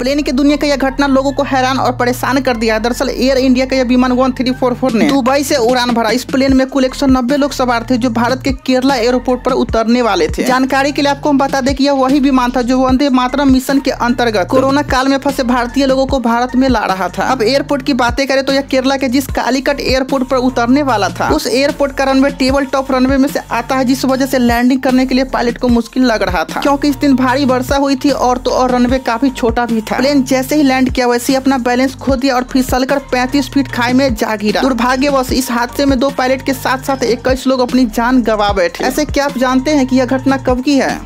Plane की दुनिया का यह घटना लोगों को हैरान और परेशान कर दिया। दरअसल, एयर इंडिया का यह विमान वन थ्री फोर फोर ने दुबई से उड़ान भरा। इस प्लेन में कुल 190 लोग सवार थे, जो भारत के केरला एयरपोर्ट पर उतरने वाले थे। जानकारी के लिए आपको हम बता दें कि यह वही विमान था, जो वंदे मातरम मिशन के अंतर्गत कोरोना काल में फंसे भारतीय लोगों को भारत में ला रहा था। अब एयरपोर्ट की बातें करें तो यह केरला के जिस कालीकट एयरपोर्ट पर उतरने वाला था, उस एयरपोर्ट का रनवे टेबल टॉप रनवे में से आता है, जिस वजह से लैंडिंग करने के लिए पायलट को मुश्किल लग रहा था। क्योंकि इस दिन भारी वर्षा हुई थी और तो और रनवे काफ़ी छोटा भी था। प्लेन जैसे ही लैंड किया, वैसे ही अपना बैलेंस खो दिया और फिसल कर पैंतीस फीट खाई में जा गिरा। दुर्भाग्यवश, इस हादसे में दो पायलट के साथ साथ इक्कीस लोग अपनी जान गवा बैठे। ऐसे क्या आप जानते हैं की यह घटना कब की है?